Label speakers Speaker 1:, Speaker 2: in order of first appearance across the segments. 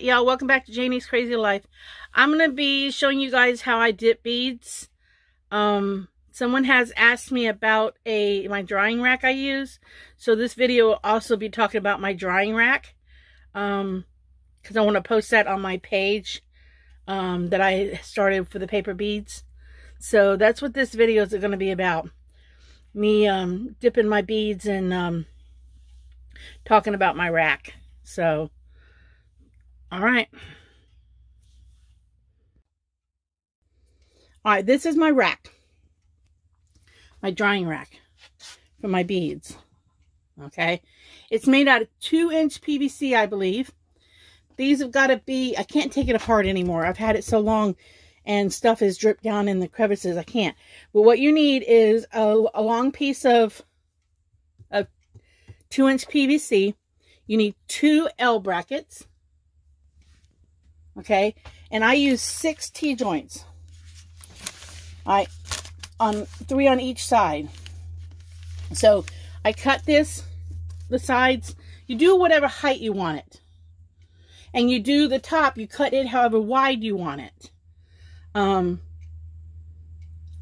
Speaker 1: Alright, y'all, welcome back to Janie's Crazy Life. I'm to be showing you guys how I dip beads. Um, someone has asked me about a my drying rack I use. So this video will also be talking about my drying rack. Um, because I want to post that on my page um, that I started for the paper beads. So that's what this video is going to be about. Me um, dipping my beads and um, talking about my rack. So, all right. All right, this is my rack. My drying rack for my beads. Okay. It's made out of two inch PVC, I believe. These have got to be, I can't take it apart anymore. I've had it so long and stuff has dripped down in the crevices. I can't. But what you need is a, a long piece of, of two inch PVC. You need two L brackets. Okay. And I use six T-joints. I on three on each side. So I cut this, the sides. You do whatever height you want it. And you do the top, you cut it however wide you want it. Um,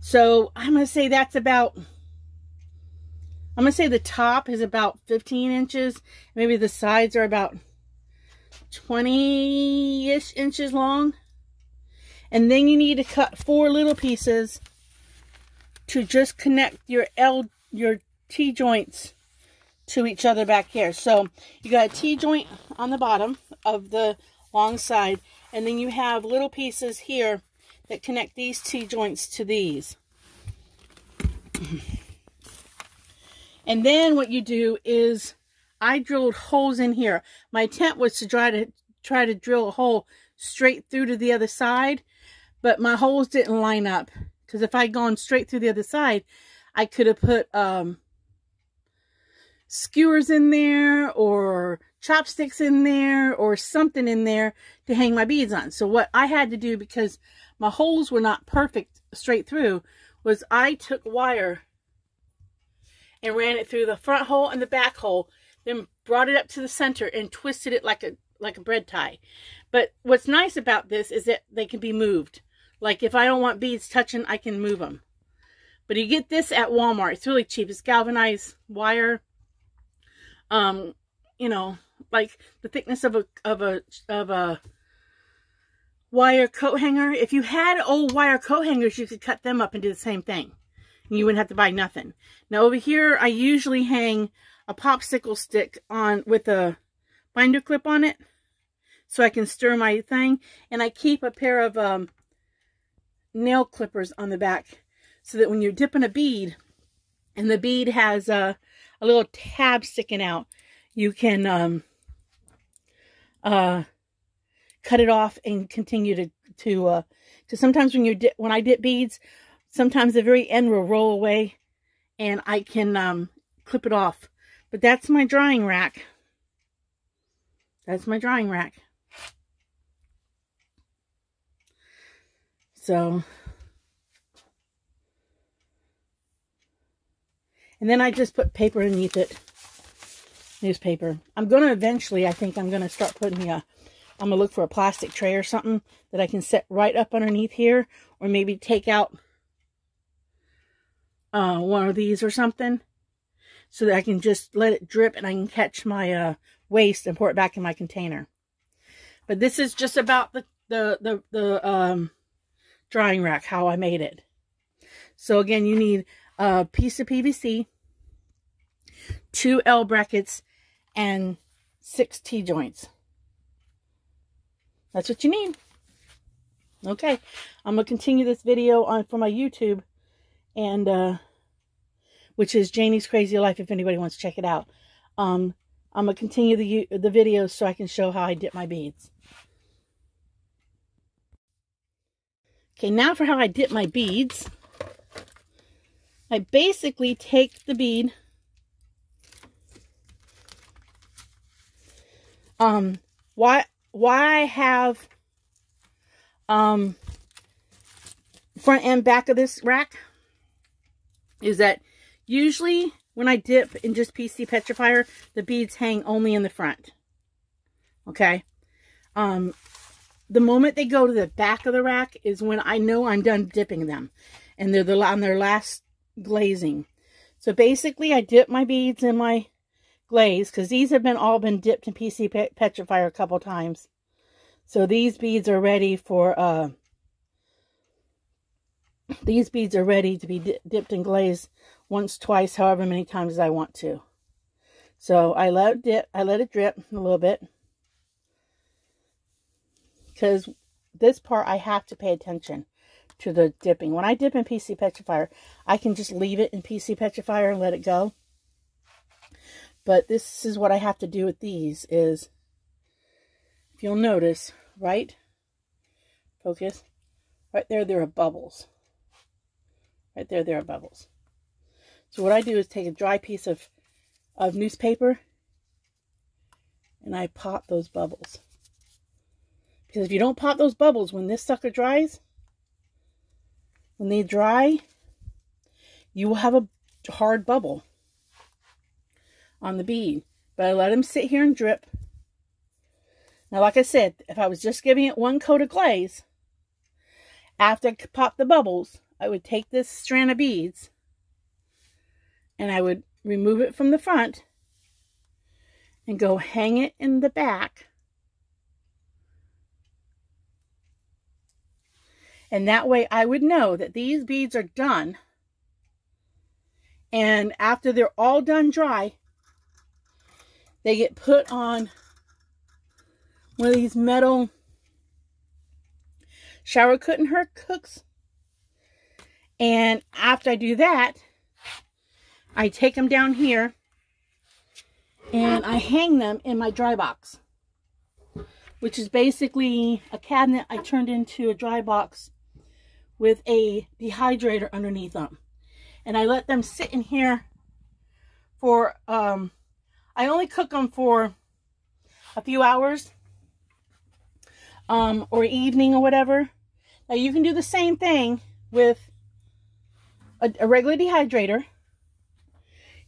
Speaker 1: so I'm going to say that's about, I'm going to say the top is about 15 inches. Maybe the sides are about 20-ish inches long. And then you need to cut four little pieces to just connect your L, your T-joints to each other back here. So you got a T-joint on the bottom of the long side, and then you have little pieces here that connect these T-joints to these. and then what you do is I drilled holes in here. My intent was to try to try to drill a hole straight through to the other side, but my holes didn't line up. Because if I'd gone straight through the other side, I could have put um, skewers in there or chopsticks in there or something in there to hang my beads on. So what I had to do, because my holes were not perfect straight through, was I took wire and ran it through the front hole and the back hole, then brought it up to the center and twisted it like a like a bread tie. But what's nice about this is that they can be moved. Like if I don't want beads touching, I can move them. But you get this at Walmart. It's really cheap. It's galvanized wire. Um, you know, like the thickness of a of a of a wire coat hanger. If you had old wire coat hangers, you could cut them up and do the same thing. And you wouldn't have to buy nothing. Now over here, I usually hang a popsicle stick on with a binder clip on it so I can stir my thing. And I keep a pair of um, nail clippers on the back so that when you're dipping a bead and the bead has a, a little tab sticking out, you can um, uh, cut it off and continue to, to, uh, sometimes when you dip, when I dip beads, sometimes the very end will roll away and I can um, clip it off. But that's my drying rack. That's my drying rack. So, and then I just put paper underneath it, newspaper. I'm going to eventually, I think I'm going to start putting a, I'm going to look for a plastic tray or something that I can set right up underneath here, or maybe take out uh, one of these or something, so that I can just let it drip and I can catch my uh, waste and pour it back in my container. But this is just about the, the, the, the, um, drying rack, how I made it. So again, you need a piece of PVC, two L brackets, and six T-joints. That's what you need. Okay, I'm going to continue this video on for my YouTube, and uh, which is Janie's Crazy Life if anybody wants to check it out. Um, I'm going to continue the, the videos so I can show how I dip my beads. Okay, now for how I dip my beads. I basically take the bead, um, why, why I have, um, front and back of this rack is that usually when I dip in just PC Petrifier, the beads hang only in the front. Okay. um, the moment they go to the back of the rack is when I know I'm done dipping them. And they're the, on their last glazing. So basically I dip my beads in my glaze because these have been all been dipped in PC Petrifier a couple times. So these beads are ready for, uh, these beads are ready to be di dipped in glaze once, twice, however many times as I want to. So I let it I let it drip a little bit because this part I have to pay attention to the dipping. When I dip in PC Petrifier, I can just leave it in PC Petrifier and let it go. But this is what I have to do with these is, if you'll notice, right, focus, right there, there are bubbles. Right there, there are bubbles. So what I do is take a dry piece of, of newspaper and I pop those bubbles. Because if you don't pop those bubbles when this sucker dries, when they dry, you will have a hard bubble on the bead. But I let them sit here and drip. Now, like I said, if I was just giving it one coat of glaze, after I pop the bubbles, I would take this strand of beads and I would remove it from the front and go hang it in the back And that way I would know that these beads are done. And after they're all done dry, they get put on one of these metal shower curtain hook hooks. And after I do that, I take them down here and I hang them in my dry box, which is basically a cabinet I turned into a dry box with a dehydrator underneath them. And I let them sit in here for, um, I only cook them for a few hours um, or evening or whatever. Now you can do the same thing with a, a regular dehydrator.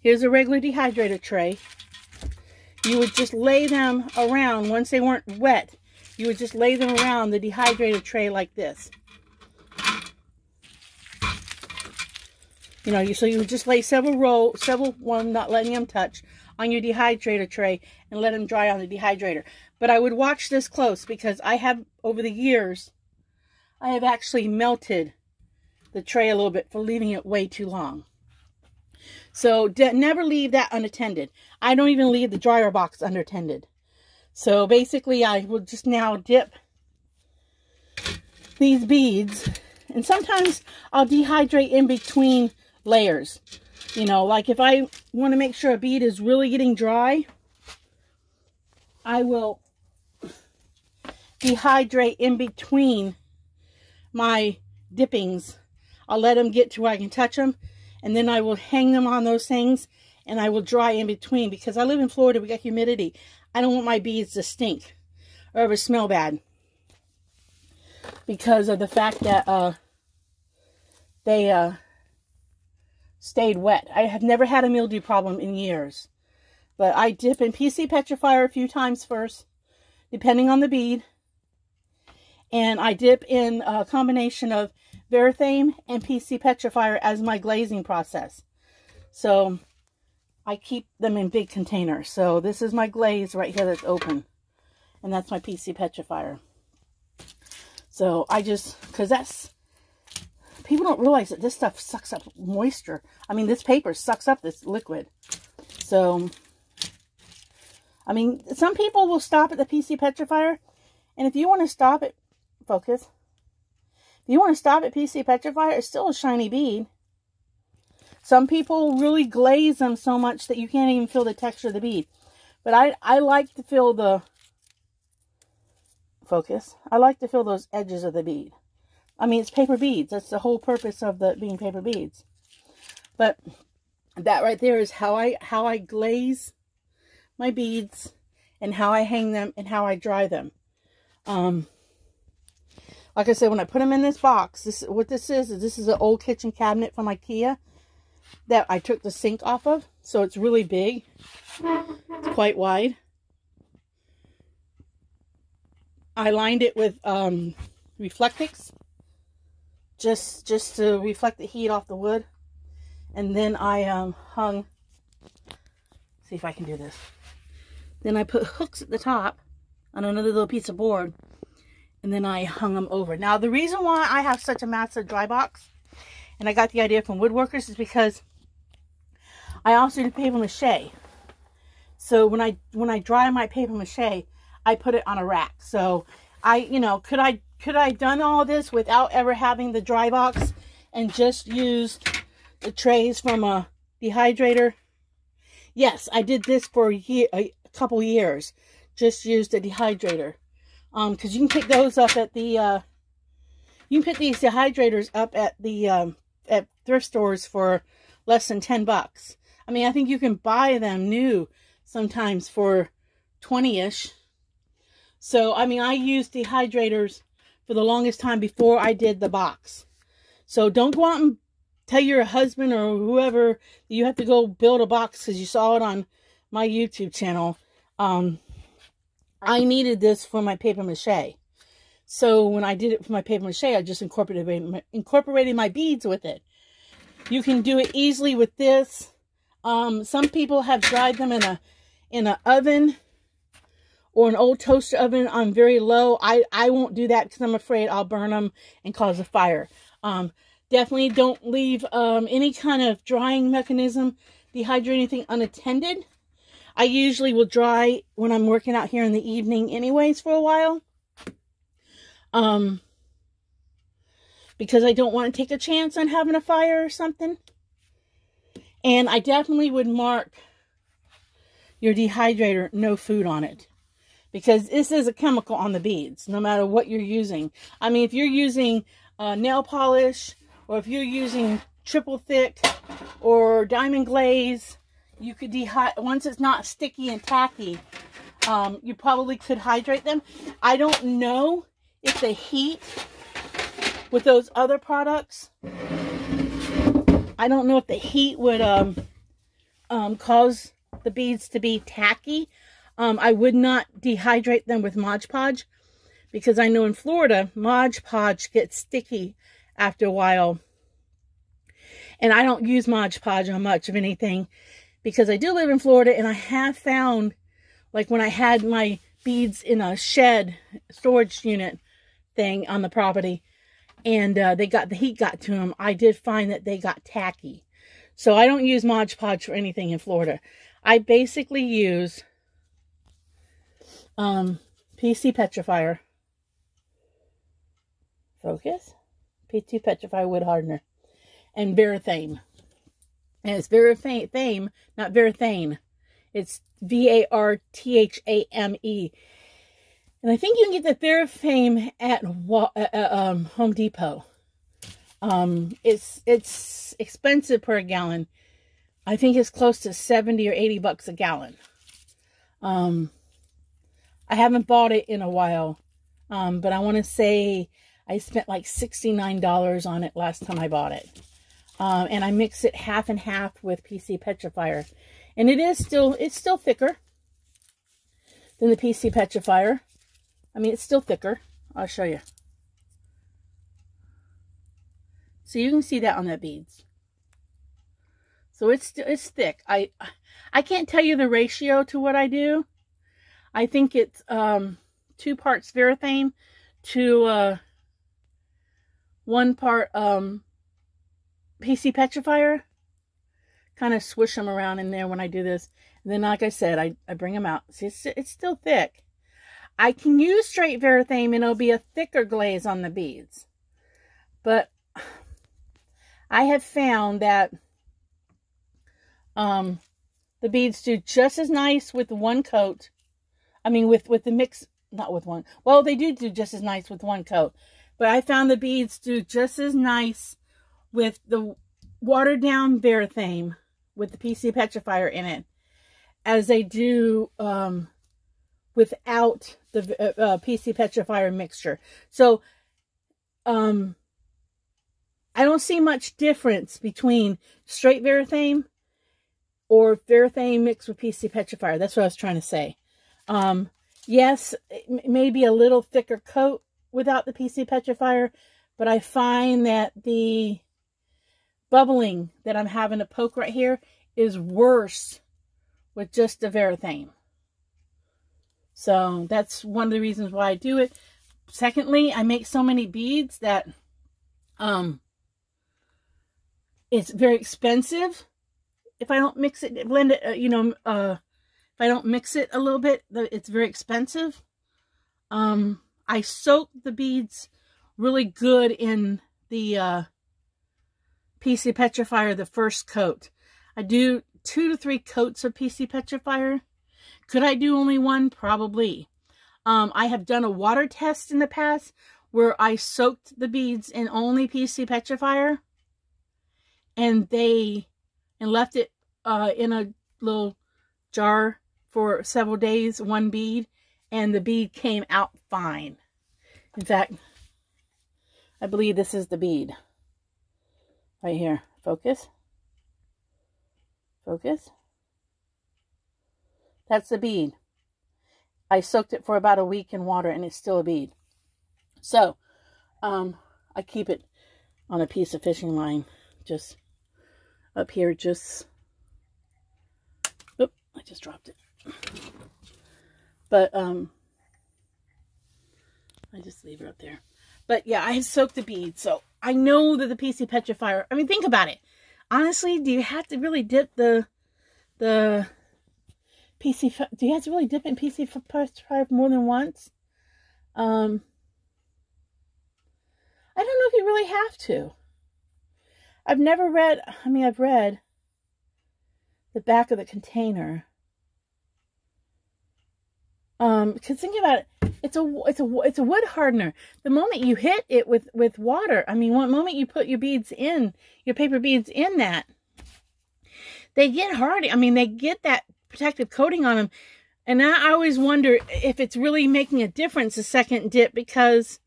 Speaker 1: Here's a regular dehydrator tray. You would just lay them around once they weren't wet. You would just lay them around the dehydrator tray like this. You know, you, so you would just lay several roll, several one, not letting them touch, on your dehydrator tray and let them dry on the dehydrator. But I would watch this close because I have, over the years, I have actually melted the tray a little bit for leaving it way too long. So never leave that unattended. I don't even leave the dryer box unattended. So basically I will just now dip these beads and sometimes I'll dehydrate in between layers. You know, like if I want to make sure a bead is really getting dry, I will dehydrate in between my dippings. I'll let them get to where I can touch them, and then I will hang them on those things, and I will dry in between. Because I live in Florida, we got humidity. I don't want my beads to stink or ever smell bad. Because of the fact that uh, they... Uh, stayed wet. I have never had a mildew problem in years. But I dip in PC Petrifier a few times first, depending on the bead. And I dip in a combination of Varathane and PC Petrifier as my glazing process. So I keep them in big containers. So this is my glaze right here that's open. And that's my PC Petrifier. So I just, because that's people don't realize that this stuff sucks up moisture. I mean, this paper sucks up this liquid. So, I mean, some people will stop at the PC Petrifier. And if you want to stop it, focus. You want to stop at PC Petrifier, it's still a shiny bead. Some people really glaze them so much that you can't even feel the texture of the bead. But I, I like to feel the, focus, I like to feel those edges of the bead. I mean, it's paper beads. That's the whole purpose of the being paper beads. But that right there is how I how I glaze my beads and how I hang them and how I dry them. Um, like I said, when I put them in this box, this what this is is this is an old kitchen cabinet from IKEA that I took the sink off of. So it's really big. It's quite wide. I lined it with um, Reflectix just just to reflect the heat off the wood. And then I um, hung, see if I can do this. Then I put hooks at the top on another little piece of board. And then I hung them over. Now, the reason why I have such a massive dry box, and I got the idea from woodworkers, is because I also do paper mache. So when I when I dry my paper mache, I put it on a rack. So I, you know, could I could I done all this without ever having the dry box and just used the trays from a dehydrator? Yes, I did this for a, year, a couple years. Just used a dehydrator. Um, because you can pick those up at the, uh, you can pick these dehydrators up at the, um, at thrift stores for less than 10 bucks. I mean, I think you can buy them new sometimes for 20-ish. So, I mean, I used dehydrators for the longest time before I did the box. So don't go out and tell your husband or whoever you have to go build a box because you saw it on my YouTube channel. Um, I needed this for my paper mache. So when I did it for my paper mache, I just incorporated my, incorporated my beads with it. You can do it easily with this. Um, some people have dried them in a in an oven or an old toaster oven on very low. I, I won't do that because I'm afraid I'll burn them and cause a fire. Um, definitely don't leave um, any kind of drying mechanism, dehydrate anything unattended. I usually will dry when I'm working out here in the evening anyways for a while. Um, because I don't want to take a chance on having a fire or something. And I definitely would mark your dehydrator no food on it because this is a chemical on the beads no matter what you're using. I mean if you're using uh, nail polish or if you're using triple thick or diamond glaze you could dehydrate once it's not sticky and tacky um, you probably could hydrate them. I don't know if the heat with those other products I don't know if the heat would um, um, cause the beads to be tacky. Um, I would not dehydrate them with Mod Podge because I know in Florida, Mod Podge gets sticky after a while. And I don't use Mod Podge on much of anything because I do live in Florida and I have found, like when I had my beads in a shed storage unit thing on the property and uh, they got the heat got to them, I did find that they got tacky. So I don't use Mod Podge for anything in Florida. I basically use um, PC Petrifier. Focus. PC Petrifier Wood Hardener. And Varathane. And it's Varathane, not Varathane. It's V-A-R-T-H-A-M-E. And I think you can get the Varathane at uh, uh, um, Home Depot. Um, it's it's expensive per gallon. I think it's close to 70 or 80 bucks a gallon. Um, I haven't bought it in a while, um, but I want to say I spent like $69 on it last time I bought it. Um, and I mix it half and half with PC Petrifier. And it is still, it's still thicker than the PC Petrifier. I mean, it's still thicker. I'll show you. So you can see that on the beads. So it's it's thick. I I can't tell you the ratio to what I do. I think it's um, two parts Varathane to uh, one part um, PC Petrifier. Kind of swish them around in there when I do this. And then, like I said, I, I bring them out. See, it's, it's still thick. I can use straight Varathane and it'll be a thicker glaze on the beads. But I have found that um, the beads do just as nice with one coat I mean, with, with the mix, not with one. Well, they do do just as nice with one coat. But I found the beads do just as nice with the watered down Varathane with the PC Petrifier in it as they do um, without the uh, uh, PC Petrifier mixture. So, um, I don't see much difference between straight Varathane or Varathane mixed with PC Petrifier. That's what I was trying to say. Um, yes, maybe a little thicker coat without the PC Petrifier, but I find that the bubbling that I'm having to poke right here is worse with just the Varathane. So that's one of the reasons why I do it. Secondly, I make so many beads that um, it's very expensive if I don't mix it, blend it, uh, you know, uh, if I don't mix it a little bit, it's very expensive. Um, I soak the beads really good in the uh, PC Petrifier, the first coat. I do two to three coats of PC Petrifier. Could I do only one? Probably. Um, I have done a water test in the past where I soaked the beads in only PC Petrifier and they and left it uh, in a little jar for several days, one bead, and the bead came out fine. In fact, I believe this is the bead. Right here. Focus. Focus. That's the bead. I soaked it for about a week in water and it's still a bead. So, um, I keep it on a piece of fishing line just up here, just, oop, I just dropped it. But, um, I just leave it up there. But yeah, I soaked the bead, so I know that the PC Petrifier, I mean, think about it. Honestly, do you have to really dip the, the PC, do you have to really dip in PC Petrifier more than once? Um, I don't know if you really have to. I've never read, I mean, I've read the back of the container. Um, because think about it, it's a it's a it's a wood hardener. The moment you hit it with with water, I mean, one moment you put your beads in your paper beads in that, they get hard. I mean, they get that protective coating on them, and I always wonder if it's really making a difference the second dip because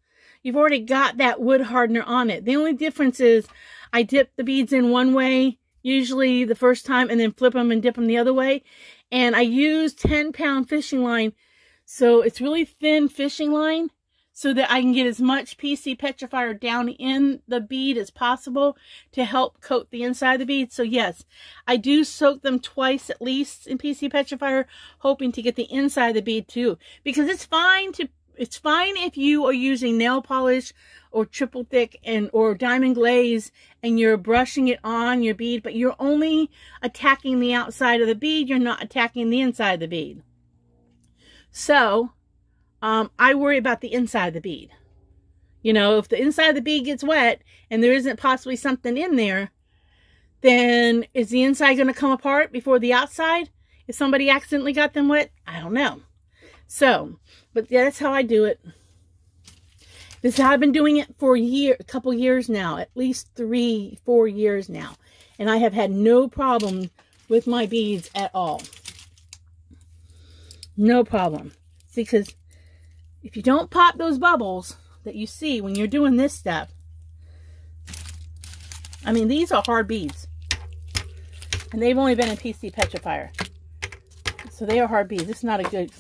Speaker 1: you've already got that wood hardener on it. The only difference is I dip the beads in one way, usually the first time, and then flip them and dip them the other way. And I use 10 pound fishing line. So it's really thin fishing line so that I can get as much PC petrifier down in the bead as possible to help coat the inside of the bead. So yes, I do soak them twice at least in PC petrifier, hoping to get the inside of the bead too. Because it's fine to it's fine if you are using nail polish or triple thick and or diamond glaze and you're brushing it on your bead, but you're only attacking the outside of the bead. You're not attacking the inside of the bead. So, um, I worry about the inside of the bead. You know, if the inside of the bead gets wet and there isn't possibly something in there, then is the inside going to come apart before the outside? If somebody accidentally got them wet? I don't know. So, but yeah, that's how I do it. This I've been doing it for a year, a couple years now, at least three, four years now. And I have had no problem with my beads at all. No problem. See, because if you don't pop those bubbles that you see when you're doing this step, I mean, these are hard beads. And they've only been in PC Petrifier. So they are hard beads. It's not a good...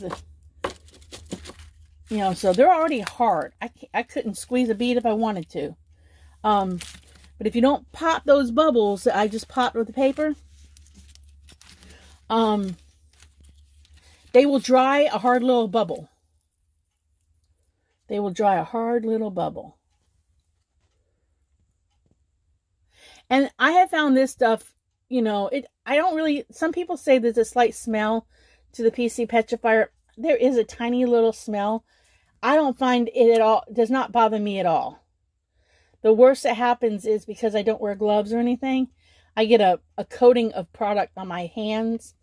Speaker 1: You know, so they're already hard. I, I couldn't squeeze a bead if I wanted to. Um, but if you don't pop those bubbles that I just popped with the paper, um, they will dry a hard little bubble. They will dry a hard little bubble. And I have found this stuff, you know, it. I don't really, some people say there's a slight smell to the PC Petrifier. There is a tiny little smell, I don't find it at all, does not bother me at all. The worst that happens is because I don't wear gloves or anything, I get a, a coating of product on my hands.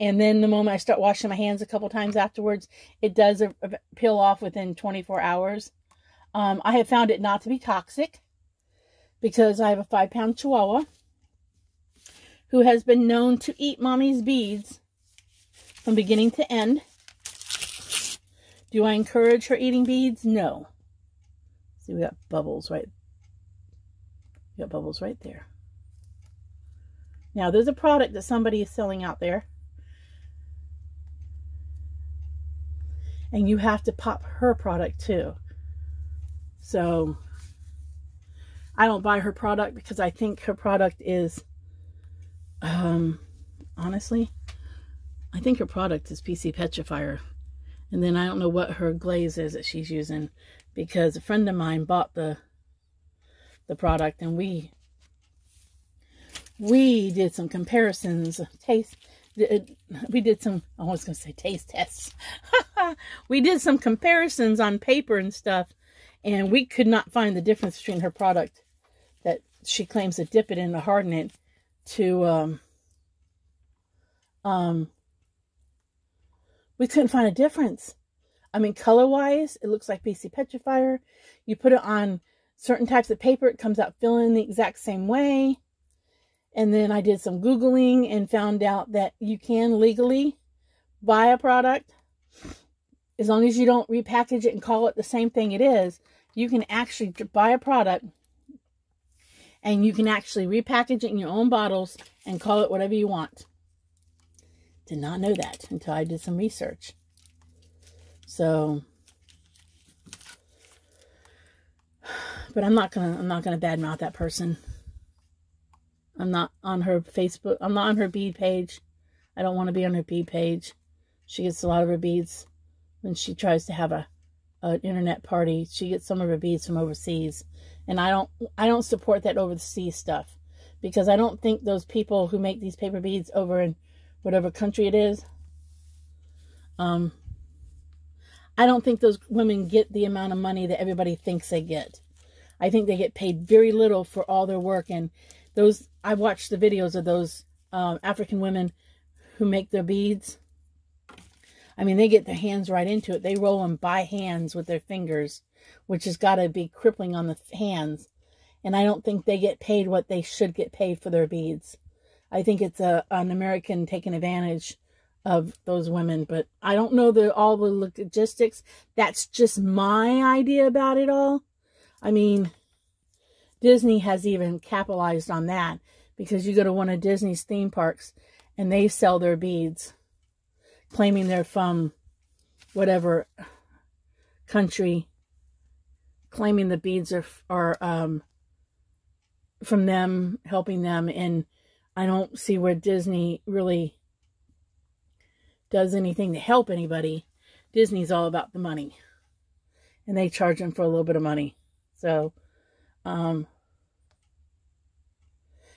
Speaker 1: And then the moment I start washing my hands a couple times afterwards, it does a, a peel off within 24 hours. Um, I have found it not to be toxic because I have a five pound chihuahua who has been known to eat mommy's beads from beginning to end. Do I encourage her eating beads? No. See, we got bubbles right. We got bubbles right there. Now, there's a product that somebody is selling out there. And you have to pop her product too. So I don't buy her product because I think her product is, um, honestly, I think her product is PC Petrifier. And then I don't know what her glaze is that she's using because a friend of mine bought the the product and we we did some comparisons taste we did some I was going to say taste tests we did some comparisons on paper and stuff and we could not find the difference between her product that she claims to dip it in to harden it to um um we couldn't find a difference I mean color wise it looks like PC Petrifier you put it on certain types of paper it comes out filling the exact same way and then I did some Googling and found out that you can legally buy a product. As long as you don't repackage it and call it the same thing it is, you can actually buy a product and you can actually repackage it in your own bottles and call it whatever you want. Did not know that until I did some research. So, but I'm not gonna I'm not gonna badmouth that person. I'm not on her Facebook. I'm not on her bead page. I don't want to be on her bead page. She gets a lot of her beads when she tries to have a an internet party. She gets some of her beads from overseas, and I don't I don't support that overseas stuff because I don't think those people who make these paper beads over in whatever country it is, um, I don't think those women get the amount of money that everybody thinks they get. I think they get paid very little for all their work, and those I watched the videos of those um, African women who make their beads. I mean, they get their hands right into it. They roll them by hands with their fingers, which has got to be crippling on the hands. And I don't think they get paid what they should get paid for their beads. I think it's a an American taking advantage of those women, but I don't know the all the logistics. That's just my idea about it all. I mean, Disney has even capitalized on that because you go to one of Disney's theme parks and they sell their beads, claiming they're from whatever country, claiming the beads are are um, from them, helping them, and I don't see where Disney really does anything to help anybody. Disney's all about the money, and they charge them for a little bit of money. So, um,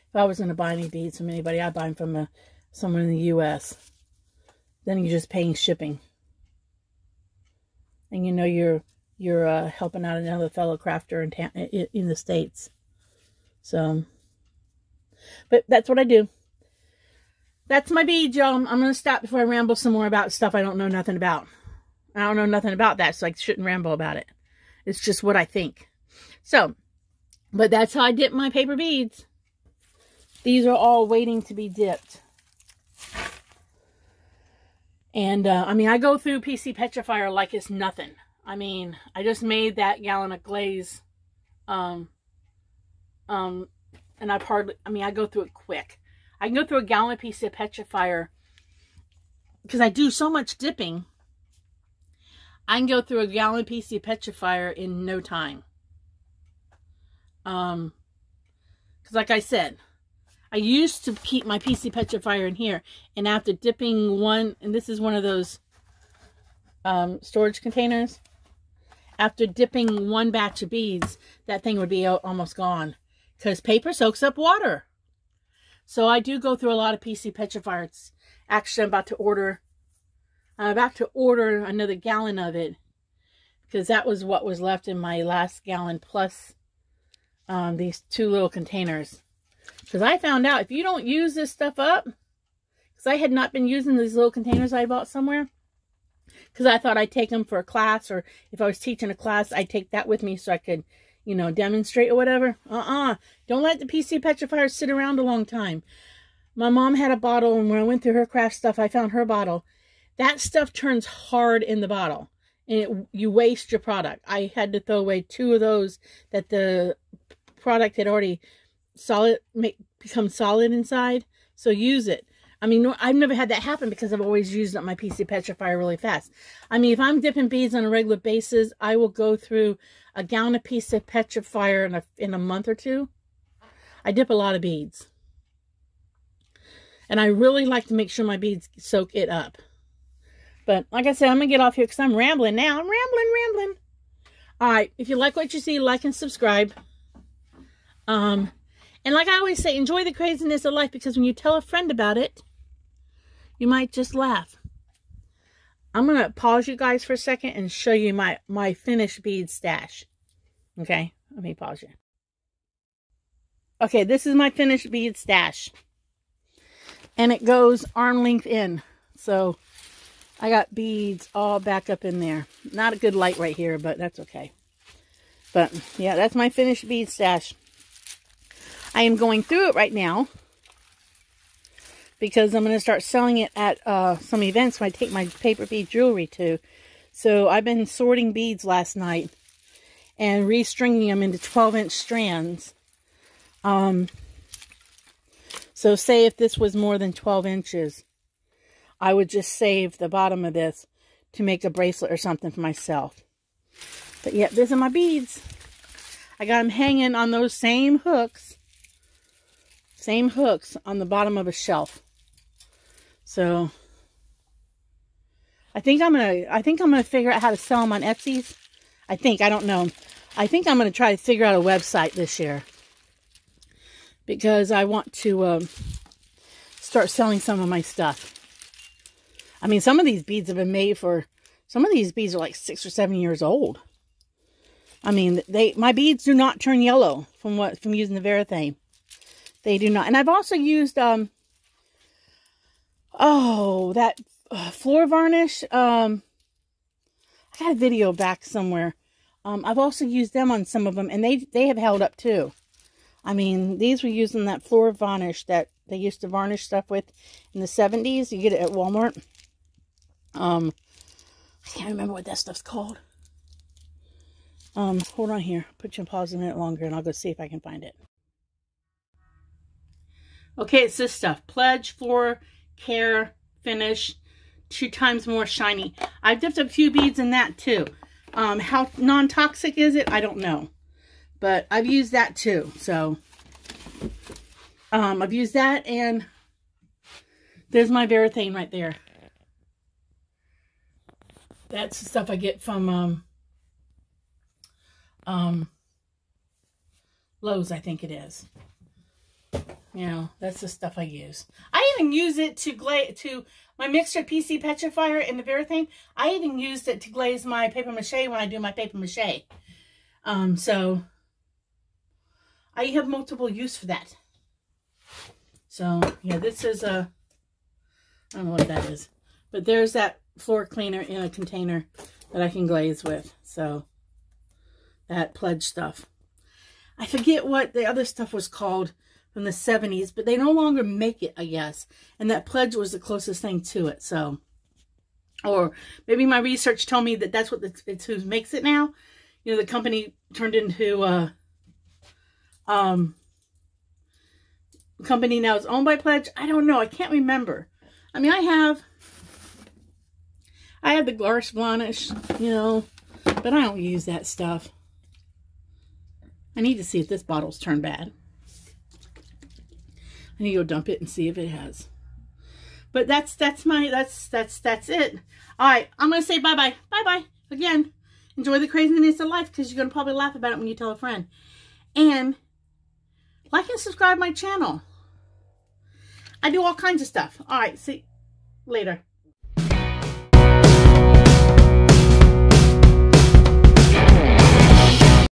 Speaker 1: if I was going to buy any beads from anybody, I'd buy them from a, someone in the U.S. Then you're just paying shipping. And you know you're you're uh, helping out another fellow crafter in, in the States. So, but that's what I do. That's my bead, y'all. I'm going to stop before I ramble some more about stuff I don't know nothing about. I don't know nothing about that, so I shouldn't ramble about it. It's just what I think. So, but that's how I dip my paper beads. These are all waiting to be dipped. And, uh, I mean, I go through PC Petrifier like it's nothing. I mean, I just made that gallon of glaze. Um, um, and I've hardly, I mean, I go through it quick. I can go through a gallon of PC Petrifier because I do so much dipping. I can go through a gallon of PC Petrifier in no time. Um, because like I said, I used to keep my PC Petrifier in here. And after dipping one, and this is one of those um, storage containers. After dipping one batch of beads, that thing would be almost gone. Because paper soaks up water. So I do go through a lot of PC Petrifier. It's actually I'm about to order, I'm about to order another gallon of it. Because that was what was left in my last gallon plus um, these two little containers. Because I found out if you don't use this stuff up, because I had not been using these little containers I bought somewhere, because I thought I'd take them for a class, or if I was teaching a class, I'd take that with me so I could, you know, demonstrate or whatever. Uh-uh. Don't let the PC Petrifier sit around a long time. My mom had a bottle, and when I went through her craft stuff, I found her bottle. That stuff turns hard in the bottle, and it, you waste your product. I had to throw away two of those that the product had already solid make become solid inside so use it I mean, I've never had that happen because I've always used up my PC petrifier really fast. I mean, if I'm dipping beads on a regular basis, I will go through a gallon of PC petrifier in a, in a month or two. I dip a lot of beads. And I really like to make sure my beads soak it up. But like I said, I'm going to get off here because I'm rambling now. I'm rambling, rambling. All right. If you like what you see, like and subscribe. Um, and like I always say, enjoy the craziness of life because when you tell a friend about it, you might just laugh. I'm going to pause you guys for a second and show you my, my finished bead stash. Okay, let me pause you. Okay, this is my finished bead stash. And it goes arm length in. So I got beads all back up in there. Not a good light right here, but that's okay. But yeah, that's my finished bead stash. I am going through it right now because I'm going to start selling it at uh, some events when I take my paper bead jewelry to. So I've been sorting beads last night and restringing them into 12-inch strands. Um, so say if this was more than 12 inches, I would just save the bottom of this to make a bracelet or something for myself. But yeah, these are my beads. I got them hanging on those same hooks. Same hooks on the bottom of a shelf. So I think I'm gonna I think I'm gonna figure out how to sell them on Etsy's. I think I don't know. I think I'm gonna try to figure out a website this year because I want to um, start selling some of my stuff. I mean, some of these beads have been made for. Some of these beads are like six or seven years old. I mean, they my beads do not turn yellow from what from using the Varathane. They do not. And I've also used um Oh, that uh, floor varnish. Um, I got a video back somewhere. Um, I've also used them on some of them, and they they have held up too. I mean, these were using that floor varnish that they used to varnish stuff with in the 70s. You get it at Walmart. Um, I can't remember what that stuff's called. Um, hold on here. Put you on pause a minute longer, and I'll go see if I can find it. Okay, it's this stuff. Pledge Floor care finish two times more shiny. I've dipped a few beads in that too. Um, how non-toxic is it? I don't know. But I've used that too. So um, I've used that and there's my Varathane right there. That's the stuff I get from um, um, Lowe's, I think it is. You know, that's the stuff I use. I even use it to glaze, to my mixture PC petrifier in the Varathane. I even used it to glaze my paper mache when I do my paper mache. Um, so, I have multiple use for that. So, yeah, this is a, I don't know what that is. But there's that floor cleaner in a container that I can glaze with. So, that pledge stuff. I forget what the other stuff was called from the 70s, but they no longer make it, I guess. And that pledge was the closest thing to it, so. Or maybe my research told me that that's what the, it's who makes it now. You know, the company turned into, uh, um, company now is owned by Pledge. I don't know. I can't remember. I mean, I have, I have the Glaris Varnish, you know, but I don't use that stuff. I need to see if this bottle's turned bad. I need to go dump it and see if it has. But that's that's my that's that's that's it. All right, I'm gonna say bye bye, bye bye again. Enjoy the craziness of life because you're gonna probably laugh about it when you tell a friend. And like and subscribe my channel. I do all kinds of stuff. All right, see later.